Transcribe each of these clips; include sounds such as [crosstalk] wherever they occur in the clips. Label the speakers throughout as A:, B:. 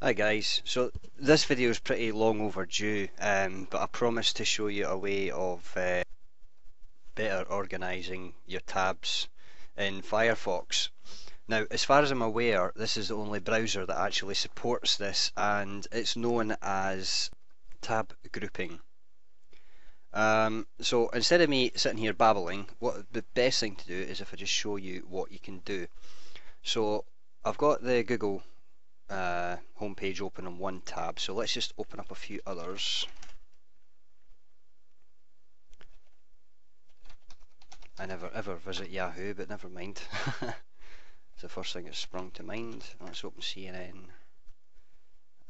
A: Hi guys, so this video is pretty long overdue, um, but I promised to show you a way of uh, better organising your tabs in Firefox. Now, as far as I'm aware, this is the only browser that actually supports this, and it's known as tab grouping. Um, so instead of me sitting here babbling, what the best thing to do is if I just show you what you can do. So I've got the Google uh, homepage open on one tab. So let's just open up a few others. I never ever visit Yahoo, but never mind. [laughs] it's the first thing that sprung to mind. Let's open CNN.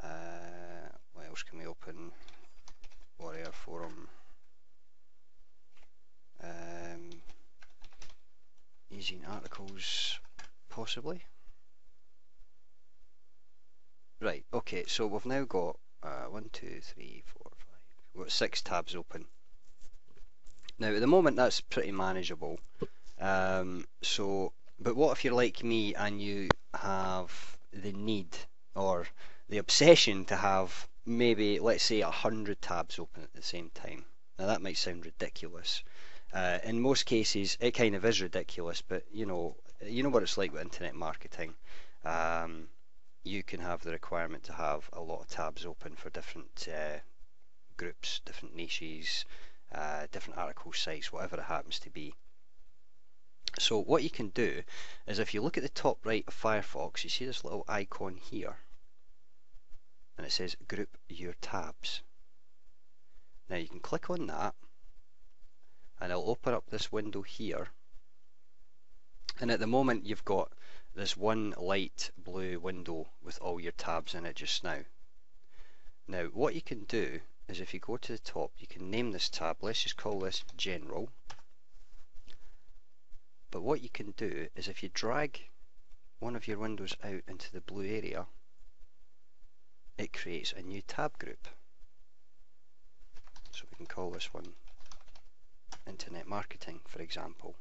A: Uh, what else can we open? Warrior Forum. Um, EzineArticles, possibly. Right, okay, so we've now got uh, one, two, three, four, five. We've got six tabs open. Now, at the moment, that's pretty manageable. Um, so, but what if you're like me and you have the need or the obsession to have maybe, let's say, a hundred tabs open at the same time? Now, that might sound ridiculous. Uh, in most cases, it kind of is ridiculous, but you know, you know what it's like with internet marketing. Um, you can have the requirement to have a lot of tabs open for different uh, groups, different niches, uh, different article sites, whatever it happens to be. So what you can do is if you look at the top right of Firefox, you see this little icon here, and it says group your tabs. Now you can click on that, and it'll open up this window here, and at the moment you've got this one light blue window with all your tabs in it just now. Now what you can do is if you go to the top you can name this tab, let's just call this general. But what you can do is if you drag one of your windows out into the blue area it creates a new tab group. So we can call this one Internet Marketing for example.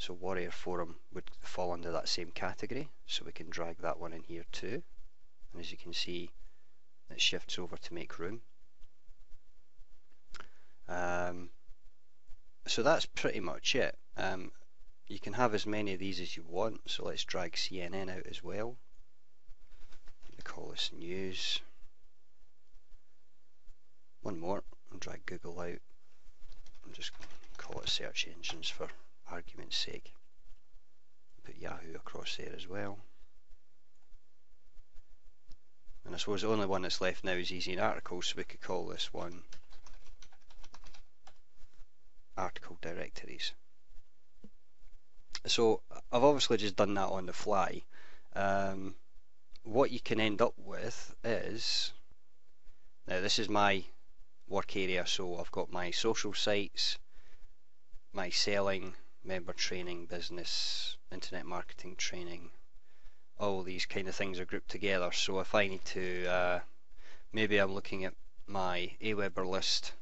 A: So Warrior Forum would fall under that same category, so we can drag that one in here too. And as you can see, it shifts over to make room. Um, so that's pretty much it. Um, you can have as many of these as you want, so let's drag CNN out as well. We call this news. One more, and drag Google out, and just call it search engines for argument's sake. Put Yahoo across there as well. And I suppose the only one that's left now is EzineArticles, so we could call this one Article Directories. So I've obviously just done that on the fly. Um, what you can end up with is, now this is my work area, so I've got my social sites, my selling, member training, business, internet marketing training, all these kind of things are grouped together. So if I need to, uh, maybe I'm looking at my Aweber list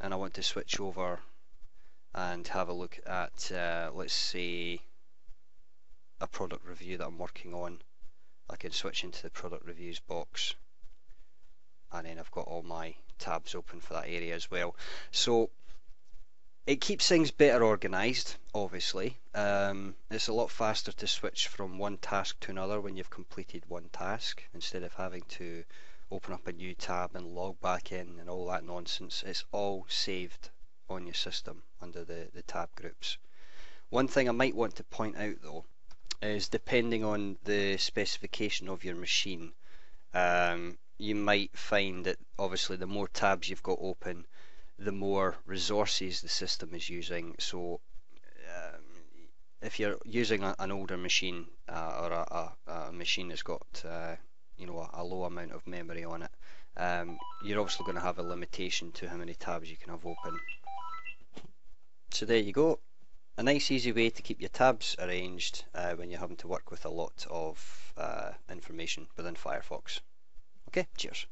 A: and I want to switch over and have a look at, uh, let's say, a product review that I'm working on. I can switch into the product reviews box and then I've got all my tabs open for that area as well. So it keeps things better organised, obviously. Um, it's a lot faster to switch from one task to another when you've completed one task instead of having to open up a new tab and log back in and all that nonsense. It's all saved on your system under the, the tab groups. One thing I might want to point out though is depending on the specification of your machine, um, you might find that obviously the more tabs you've got open, the more resources the system is using. So um, if you're using a, an older machine uh, or a, a, a, machine that's got uh, you know a, low amount of memory on it, um, you're obviously going to have a limitation to how many tabs you can have open. So there you go. A nice easy way to keep your tabs arranged uh, when you're having to work with a lot of uh, information within Firefox. Okay, cheers.